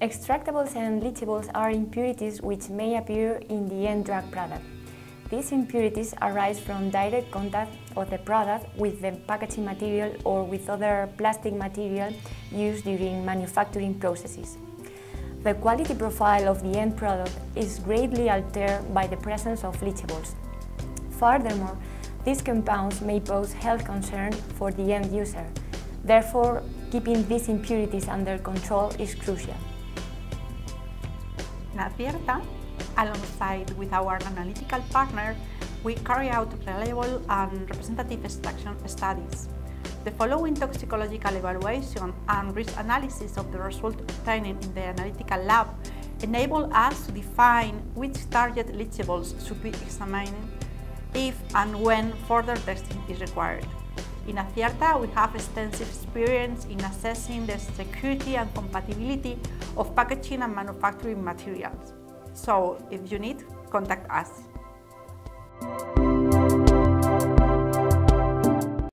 Extractables and leachables are impurities which may appear in the end drug product. These impurities arise from direct contact of the product with the packaging material or with other plastic material used during manufacturing processes. The quality profile of the end product is greatly altered by the presence of leachables. Furthermore, these compounds may pose health concerns for the end user. Therefore, keeping these impurities under control is crucial. In Azierta, alongside with our analytical partner, we carry out reliable and representative extraction studies. The following toxicological evaluation and risk analysis of the result obtained in the analytical lab enable us to define which target leachables should be examined if and when further testing is required. In Azierta, we have extensive experience in assessing the security and compatibility of packaging and manufacturing materials. So, if you need, contact us.